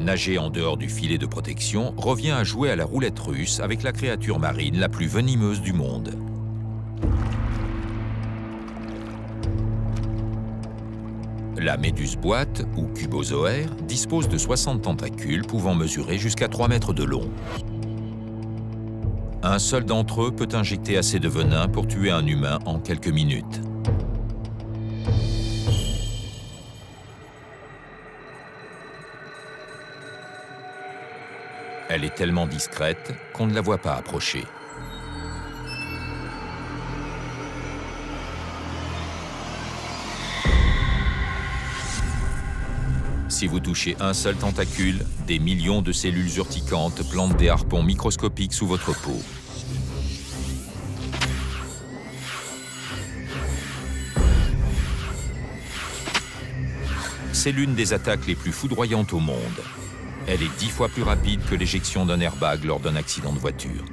nager en dehors du filet de protection revient à jouer à la roulette russe avec la créature marine la plus venimeuse du monde. La méduse boîte, ou cubozoaire, dispose de 60 tentacules pouvant mesurer jusqu'à 3 mètres de long. Un seul d'entre eux peut injecter assez de venin pour tuer un humain en quelques minutes. Elle est tellement discrète qu'on ne la voit pas approcher. Si vous touchez un seul tentacule, des millions de cellules urticantes plantent des harpons microscopiques sous votre peau. C'est l'une des attaques les plus foudroyantes au monde. Elle est dix fois plus rapide que l'éjection d'un airbag lors d'un accident de voiture.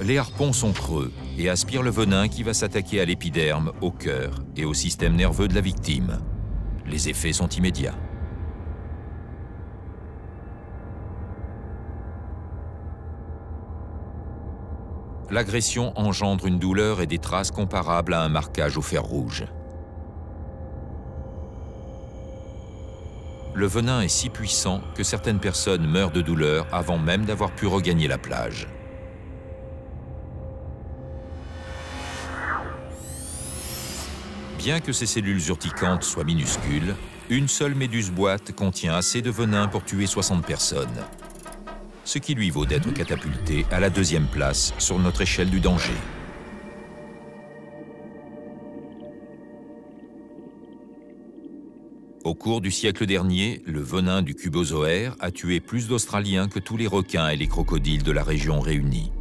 Les harpons sont creux et aspirent le venin qui va s'attaquer à l'épiderme, au cœur et au système nerveux de la victime. Les effets sont immédiats. L'agression engendre une douleur et des traces comparables à un marquage au fer rouge. Le venin est si puissant que certaines personnes meurent de douleur avant même d'avoir pu regagner la plage. Bien que ces cellules urticantes soient minuscules, une seule méduse boîte contient assez de venin pour tuer 60 personnes, ce qui lui vaut d'être catapulté à la deuxième place sur notre échelle du danger. Au cours du siècle dernier, le venin du cubozoaire a tué plus d'Australiens que tous les requins et les crocodiles de la région réunis.